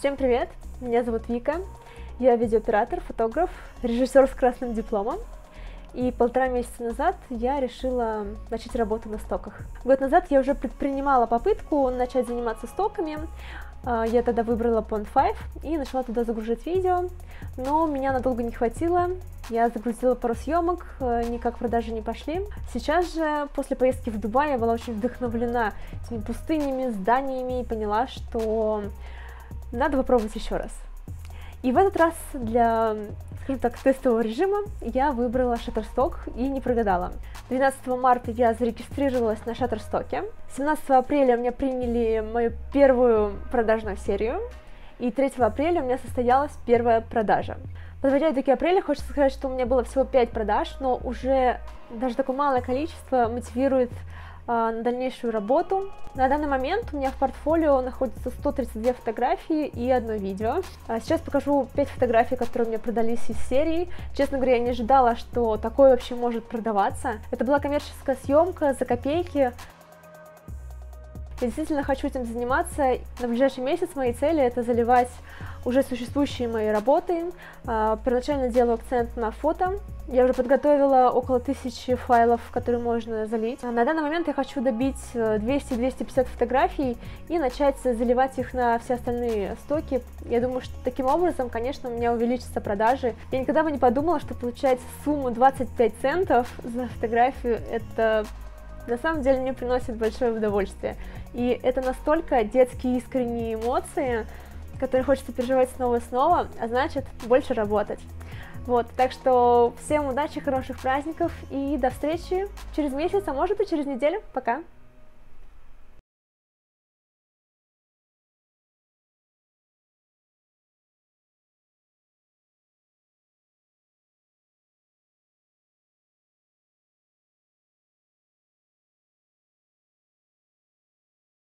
Всем привет! Меня зовут Вика. Я видеооператор, фотограф, режиссер с красным дипломом. И полтора месяца назад я решила начать работу на стоках. Год назад я уже предпринимала попытку начать заниматься стоками. А, я тогда выбрала Pond 5 и начала туда загружать видео, но меня надолго не хватило. Я загрузила пару съемок, э, никак продажи не пошли. Сейчас же, после поездки в Дубай, я была очень вдохновлена этими пустынями, зданиями и поняла, что надо попробовать еще раз. И в этот раз для, скажем так, тестового режима я выбрала Shutterstock и не прогадала. 12 марта я зарегистрировалась на Shutterstock. 17 апреля меня приняли мою первую продажную серию. И 3 апреля у меня состоялась первая продажа. Подводя итоги апреля, хочется сказать, что у меня было всего 5 продаж, но уже даже такое малое количество мотивирует дальнейшую работу. На данный момент у меня в портфолио находится 132 фотографии и одно видео. А, сейчас покажу 5 фотографий, которые у меня продались из серии. Честно говоря, я не ожидала, что такое вообще может продаваться. Это была коммерческая съемка за копейки. Я действительно хочу этим заниматься. На ближайший месяц мои цели это заливать уже существующие мои работы. А, первоначально делаю акцент на фото. Я уже подготовила около тысячи файлов, которые можно залить. А на данный момент я хочу добить 200-250 э, фотографий и начать заливать их на все остальные стоки. Я думаю, что таким образом, конечно, у меня увеличатся продажи. Я никогда бы не подумала, что получать сумму 25 центов за фотографию — это на самом деле мне приносит большое удовольствие. И это настолько детские искренние эмоции, которые хочется переживать снова и снова, а значит больше работать. Вот, так что всем удачи, хороших праздников и до встречи через месяц, а может быть через неделю. Пока!